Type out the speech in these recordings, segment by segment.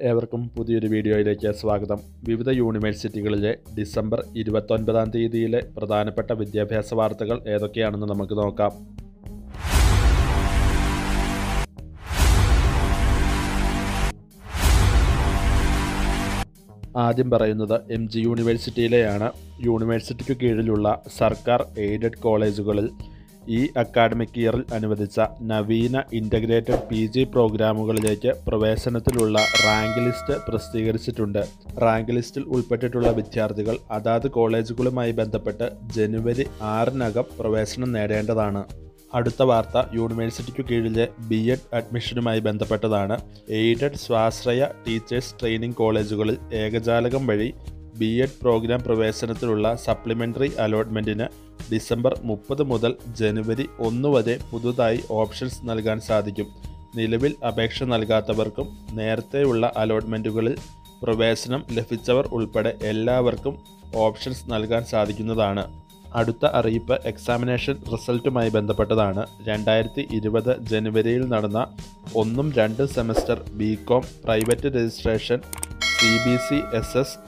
ഏവർക്കും പുതിയൊരു വീഡിയോയിലേക്ക് സ്വാഗതം. വിവിധ യൂണിവേഴ്സിറ്റികളിലെ ഡിസംബർ ഇരുപത്തൊൻപതാം തീയതിയിലെ പ്രധാനപ്പെട്ട വിദ്യാഭ്യാസ വാർത്തകൾ ഏതൊക്കെയാണെന്ന് നമുക്ക് നോക്കാം. ആദ്യം പറയുന്നത് എം ജി യൂണിവേഴ്സിറ്റിയിലെയാണ്. യൂണിവേഴ്സിറ്റിക്ക് കീഴിലുള്ള സർക്കാർ എയ്ഡഡ് കോളേജുകളിൽ ഈ അക്കാഡമിക് ഇയറിൽ അനുവദിച്ച നവീന ഇന്റഗ്രേറ്റഡ് പി ജി പ്രോഗ്രാമുകളിലേക്ക് പ്രവേശനത്തിലുള്ള റാങ്ക് ലിസ്റ്റ് പ്രസിദ്ധീകരിച്ചിട്ടുണ്ട്. റാങ്ക് ലിസ്റ്റിൽ ഉൾപ്പെട്ടിട്ടുള്ള വിദ്യാർത്ഥികൾ അതാത് കോളേജുകളുമായി ബന്ധപ്പെട്ട് ജനുവരി ആറിനകം പ്രവേശനം നേടേണ്ടതാണ്. അടുത്ത വാർത്ത യൂണിവേഴ്സിറ്റിക്ക് കീഴിലെ ബി എഡ് അഡ്മിഷനുമായി ബന്ധപ്പെട്ടതാണ്. എയ്ഡഡ് സ്വാശ്രയ ടീച്ചേഴ്സ് ട്രെയിനിംഗ് കോളേജുകളിൽ ഏകജാലകം വഴി ബി എഡ് പ്രോഗ്രാം പ്രവേശനത്തിലുള്ള സപ്ലിമെന്ററി അലോട്ട്മെന്റിന് ഡിസംബർ മുപ്പത് മുതൽ ജനുവരി ഒന്ന് വരെ പുതുതായി ഓപ്ഷൻസ് നൽകാൻ സാധിക്കും. നിലവിൽ അപേക്ഷ നൽകാത്തവർക്കും നേരത്തെയുള്ള അലോട്ട്മെന്റുകളിൽ പ്രവേശനം ലഭിച്ചവർ ഉൾപ്പെടെ എല്ലാവർക്കും ഓപ്ഷൻസ് നൽകാൻ സാധിക്കുന്നതാണ്. അടുത്ത അറിയിപ്പ് എക്സാമിനേഷൻ റിസൾട്ടുമായി ബന്ധപ്പെട്ടതാണ്. രണ്ടായിരത്തി ഇരുപത് ജനുവരിയിൽ നടന്ന ഒന്നും രണ്ടും semester B Com private registration C B C S S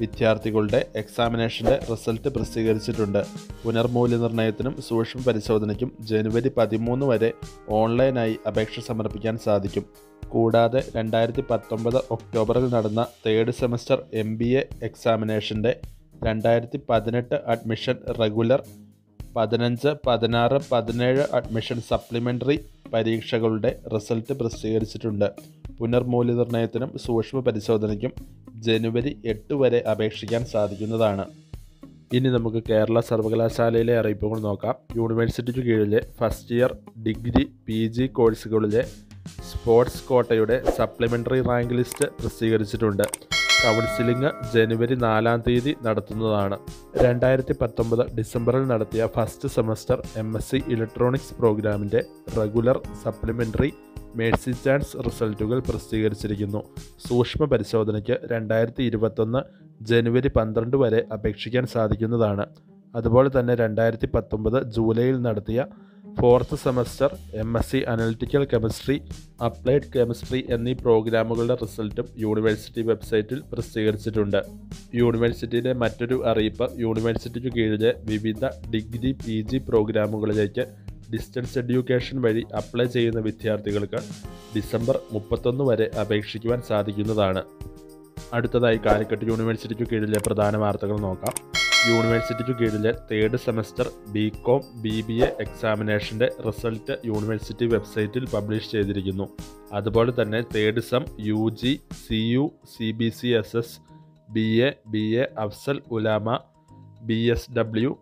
വിദ്യാർത്ഥികളുടെ എക്സാമിനേഷന്റെ റിസൾട്ട് പ്രസിദ്ധീകരിച്ചിട്ടുണ്ട്. പുനർമൂല്യനിർണയത്തിനും സൂക്ഷ്മ പരിശോധനയ്ക്കും ജനുവരി പതിമൂന്ന് വരെ ഓൺലൈനായി അപേക്ഷ സമർപ്പിക്കാൻ സാധിക്കും. കൂടാതെ രണ്ടായിരത്തി പത്തൊമ്പത് ഒക്ടോബറിൽ നടന്ന third semester M B A എക്സാമിനേഷന്റെ രണ്ടായിരത്തി പതിനെട്ട് അഡ്മിഷൻ റെഗുലർ പതിനഞ്ച് പതിനാറ് പതിനേഴ് അഡ്മിഷൻ സപ്ലിമെന്ററി പരീക്ഷകളുടെ റിസൾട്ട് പ്രസിദ്ധീകരിച്ചിട്ടുണ്ട്. പുനർമൂല്യനിർണയത്തിനും സൂക്ഷ്മ പരിശോധനയ്ക്കും ജനുവരി എട്ട് വരെ അപേക്ഷിക്കാൻ സാധിക്കുന്നതാണ്. ഇനി നമുക്ക് കേരള സർവകലാശാലയിലെ അറിയിപ്പുകൾ നോക്കാം. യൂണിവേഴ്സിറ്റിക്ക് കീഴിലെ first year degree P G കോഴ്സുകളിലെ sports കോട്ടയുടെ സപ്ലിമെന്ററി റാങ്ക് ലിസ്റ്റ് പ്രസിദ്ധീകരിച്ചിട്ടുണ്ട്. കൗൺസിലിംഗ് ജനുവരി നാലാം തീയതി നടത്തുന്നതാണ്. രണ്ടായിരത്തി പത്തൊമ്പത് ഡിസംബറിൽ നടത്തിയ first semester M S C electronics പ്രോഗ്രാമിന്റെ റെഗുലർ സപ്ലിമെന്ററി മേഴ്സി ചാൻസ് റിസൾട്ടുകൾ പ്രസിദ്ധീകരിച്ചിരിക്കുന്നു. സൂക്ഷ്മ പരിശോധനയ്ക്ക് രണ്ടായിരത്തി ഇരുപത്തൊന്ന് ജനുവരി പന്ത്രണ്ട് വരെ അപേക്ഷിക്കാൻ സാധിക്കുന്നതാണ്. അതുപോലെ തന്നെ രണ്ടായിരത്തി പത്തൊമ്പത് ജൂലൈയിൽ നടത്തിയ fourth semester M S C analytical chemistry applied chemistry എന്നീ പ്രോഗ്രാമുകളുടെ റിസൾട്ടും യൂണിവേഴ്സിറ്റി വെബ്സൈറ്റിൽ പ്രസിദ്ധീകരിച്ചിട്ടുണ്ട്. യൂണിവേഴ്സിറ്റിയുടെ മറ്റൊരു അറിയിപ്പ് യൂണിവേഴ്സിറ്റിക്ക് കീഴിലെ വിവിധ ഡിഗ്രി പി പ്രോഗ്രാമുകളിലേക്ക് ഡിസ്റ്റൻസ് എഡ്യൂക്കേഷൻ വഴി അപ്ലൈ ചെയ്യുന്ന വിദ്യാർത്ഥികൾക്ക് ഡിസംബർ മുപ്പത്തൊന്ന് വരെ അപേക്ഷിക്കുവാൻ സാധിക്കുന്നതാണ്. അടുത്തതായി കാലിക്കറ്റ് യൂണിവേഴ്സിറ്റിക്ക് കീഴിലെ പ്രധാന വാർത്തകൾ നോക്കാം. യൂണിവേഴ്സിറ്റിക്ക് കീഴിലെ third semester B Com B B A എക്സാമിനേഷന്റെ result university വെബ്സൈറ്റിൽ പബ്ലിഷ് ചെയ്തിരിക്കുന്നു. അതുപോലെ തന്നെ third sem U G C U C B C S S B A B A Afzal Ulama B S W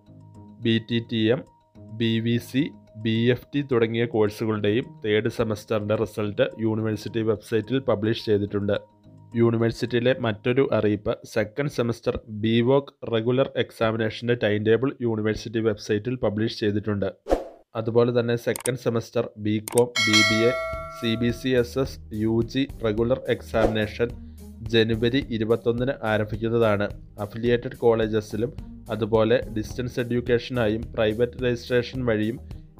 B T T M B V C B F T തുടങ്ങിയ കോഴ്സുകളുടെയും തേർഡ് സെമസ്റ്ററിന്റെ result university വെബ്സൈറ്റിൽ publish ചെയ്തിട്ടുണ്ട്. യൂണിവേഴ്സിറ്റിയിലെ മറ്റൊരു അറിയിപ്പ് second semester B voc regular എക്സാമിനേഷന്റെ time table university വെബ്സൈറ്റിൽ പബ്ലിഷ് ചെയ്തിട്ടുണ്ട്. അതുപോലെ തന്നെ second semester B Com B B A C B C S S U G regular examination January ഇരുപത്തൊന്നിന് ആരംഭിക്കുന്നതാണ്. അഫിലിയേറ്റഡ് കോളേജസിലും അതുപോലെ ഡിസ്റ്റൻസ് എഡ്യൂക്കേഷനായും പ്രൈവറ്റ് രജിസ്ട്രേഷൻ വഴിയും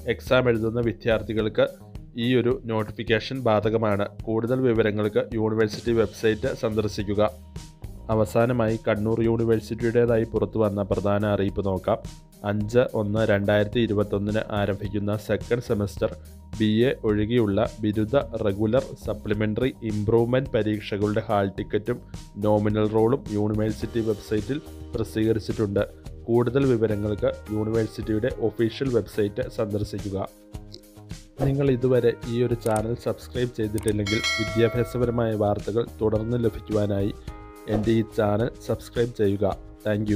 എക്സാം എഴുതുന്ന വിദ്യാർത്ഥികൾക്ക് ഈ ഒരു നോട്ടിഫിക്കേഷൻ ബാധകമാണ്. കൂടുതൽ വിവരങ്ങൾക്ക് യൂണിവേഴ്സിറ്റി വെബ്സൈറ്റ് സന്ദർശിക്കുക. അവസാനമായി കണ്ണൂർ യൂണിവേഴ്സിറ്റിയുടേതായി പുറത്തു വന്ന പ്രധാന അറിയിപ്പ് നോക്കാം. അഞ്ച് ഒന്ന് രണ്ടായിരത്തി ഇരുപത്തൊന്നിന് ആരംഭിക്കുന്ന സെക്കൻഡ് സെമസ്റ്റർ ബി എ ഒഴികെയുള്ള ബിരുദ റെഗുലർ സപ്ലിമെന്ററി ഇംപ്രൂവ്മെന്റ് പരീക്ഷകളുടെ ഹാൾ ടിക്കറ്റും നോമിനൽ റോളും യൂണിവേഴ്സിറ്റി വെബ്സൈറ്റിൽ പ്രസിദ്ധീകരിച്ചിട്ടുണ്ട്. കൂടുതൽ വിവരങ്ങൾക്ക് യൂണിവേഴ്സിറ്റിയുടെ ഒഫീഷ്യൽ വെബ്സൈറ്റ് സന്ദർശിക്കുക. നിങ്ങൾ ഇതുവരെ ഈ ഒരു ചാനൽ സബ്സ്ക്രൈബ് ചെയ്തിട്ടില്ലെങ്കിൽ വിദ്യാഭ്യാസപരമായ വാർത്തകൾ തുടർന്ന് ലഭിക്കുവാനായി എന്റെ ഈ ചാനൽ സബ്സ്ക്രൈബ് ചെയ്യുക. താങ്ക്